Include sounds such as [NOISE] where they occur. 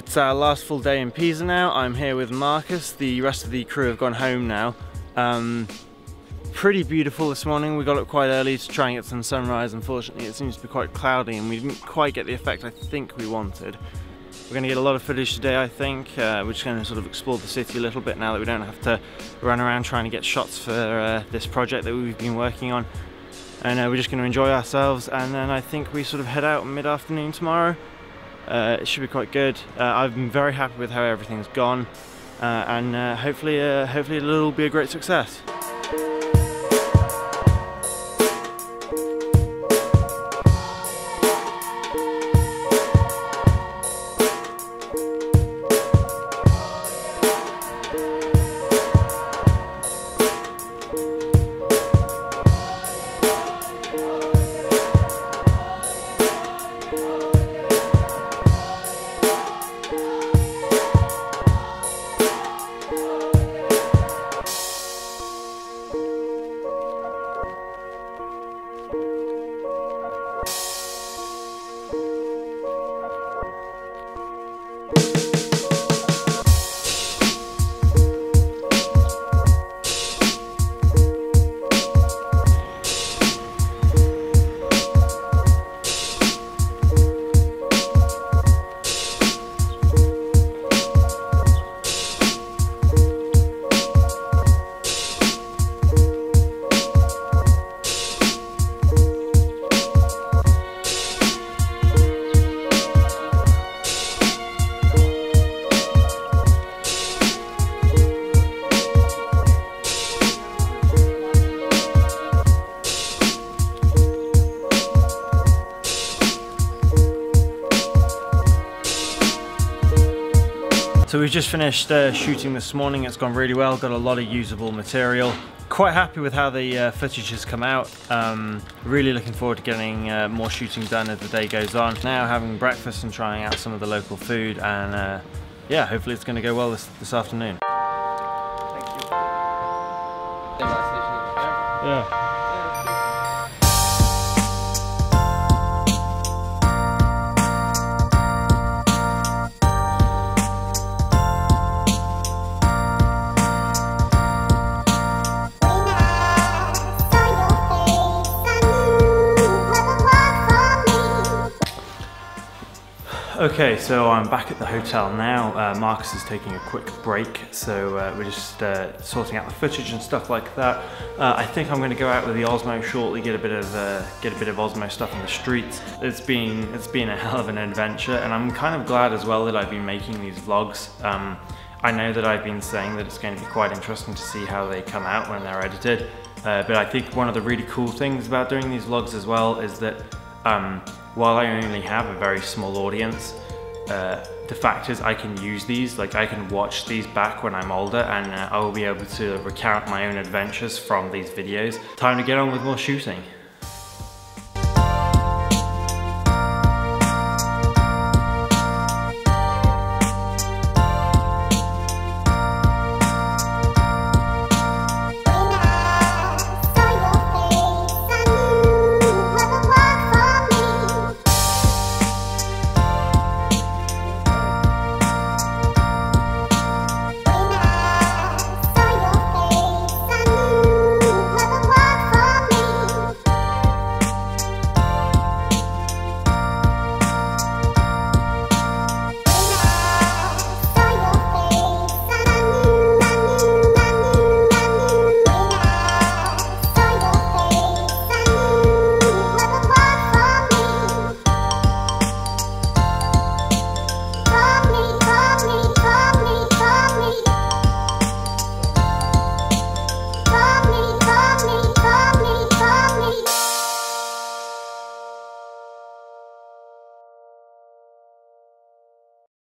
It's our last full day in Pisa now. I'm here with Marcus. The rest of the crew have gone home now. Um, pretty beautiful this morning. We got up quite early to try and get some sunrise. Unfortunately, it seems to be quite cloudy and we didn't quite get the effect I think we wanted. We're going to get a lot of footage today, I think. Uh, we're just going to sort of explore the city a little bit now that we don't have to run around trying to get shots for uh, this project that we've been working on. And uh, we're just going to enjoy ourselves and then I think we sort of head out mid-afternoon tomorrow. Uh, it should be quite good. Uh, I've been very happy with how everything's gone, uh, and uh, hopefully, uh, hopefully it'll be a great success. So we've just finished uh, shooting this morning. It's gone really well. Got a lot of usable material. Quite happy with how the uh, footage has come out. Um, really looking forward to getting uh, more shooting done as the day goes on. Now having breakfast and trying out some of the local food and uh, yeah, hopefully it's going to go well this, this afternoon. Thank you. Okay, so I'm back at the hotel now. Uh, Marcus is taking a quick break, so uh, we're just uh, sorting out the footage and stuff like that. Uh, I think I'm going to go out with the Osmo shortly, get a bit of uh, get a bit of Osmo stuff in the streets. It's been it's been a [LAUGHS] hell of an adventure, and I'm kind of glad as well that I've been making these vlogs. Um, I know that I've been saying that it's going to be quite interesting to see how they come out when they're edited, uh, but I think one of the really cool things about doing these vlogs as well is that um, while I only have a very small audience, uh, the fact is I can use these, like I can watch these back when I'm older and uh, I will be able to recount my own adventures from these videos. Time to get on with more shooting.